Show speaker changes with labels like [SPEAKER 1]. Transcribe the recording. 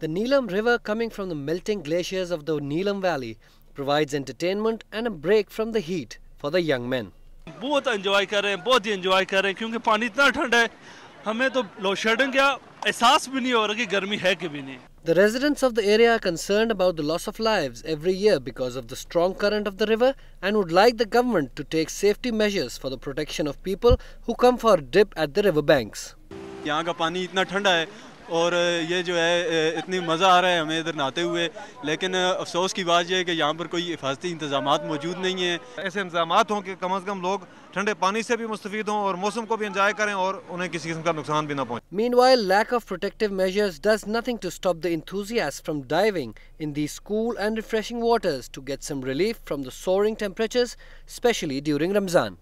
[SPEAKER 1] The Neelum River coming from the melting glaciers of the Neelum Valley provides entertainment and a break from the heat for the young men.
[SPEAKER 2] बहुत enjoy कर रहे हैं बहुत ही enjoy कर रहे हैं क्योंकि पानी इतना ठंडा है हमें तो लोशन क्या एहसास भी नहीं हो रहा कि गर्मी है कि भी नहीं
[SPEAKER 1] The residents of the area are concerned about the loss of lives every year because of the strong current of the river and would like the government to take safety measures for the protection of people who come for a dip at the river banks.
[SPEAKER 3] यहाँ का पानी इतना ठंडा है और ये जो है इतनी मज़ा आ रहा है हमें इधर नहाते हुए। लेकिन अफसोस की बात यह है कि यहाँ पर कोई हिफाजती इंतज़ाम मौजूद नहीं है।
[SPEAKER 4] ऐसे इंतज़ाम हों कि कम अज़ कम लोग ठंडे पानी से भी मुस्तफ़ हों और मौसम को भी इंजॉय करें और उन्हें किसी किस्म का नुकसान भी ना पहुँचे।
[SPEAKER 1] Meanwhile lack of protective measures does nothing to stop the enthusiasts from diving in the cool and refreshing waters to get some relief from the soaring especially during Ramzan